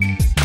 Bye.